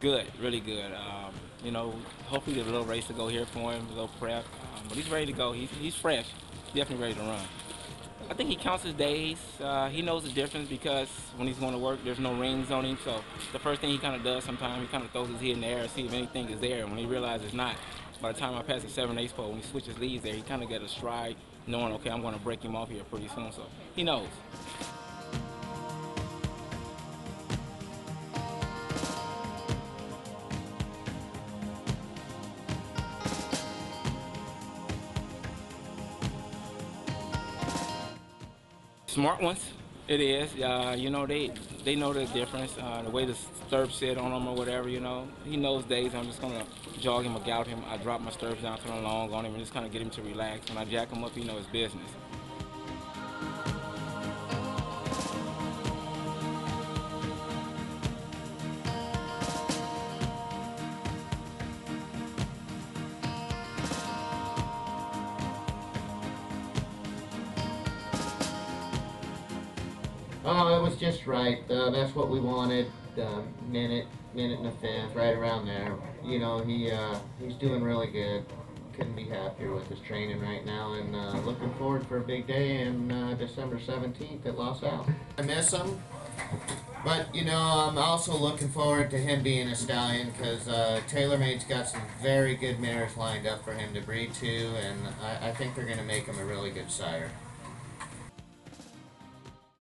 Good, really good. Um, you know, hopefully there's a little race to go here for him, a little prep. Um, but he's ready to go. He's, he's fresh. Definitely ready to run. I think he counts his days. Uh, he knows the difference because when he's going to work, there's no rings on him. So the first thing he kind of does sometimes, he kind of throws his head in the air to see if anything is there. And when he realizes it's not, by the time I pass the seven eighths pole, when he switches leads there, he kind of gets a stride, knowing, okay, I'm going to break him off here pretty soon. So he knows. Smart ones. It is. Uh, you know, they they know the difference. Uh, the way the stirrups sit on them or whatever, you know. He knows days I'm just going to jog him or gout him. I drop my stirrups down the long on him and just kind of get him to relax. When I jack him up, he knows his business. Oh, it was just right. Uh, that's what we wanted. Uh, minute, minute and a fifth, right around there. You know, he uh, he's doing really good. Couldn't be happier with his training right now, and uh, looking forward for a big day in uh, December 17th at Los Al. I miss him, but you know, I'm also looking forward to him being a stallion because uh, TaylorMade's got some very good mares lined up for him to breed to, and I, I think they're going to make him a really good sire.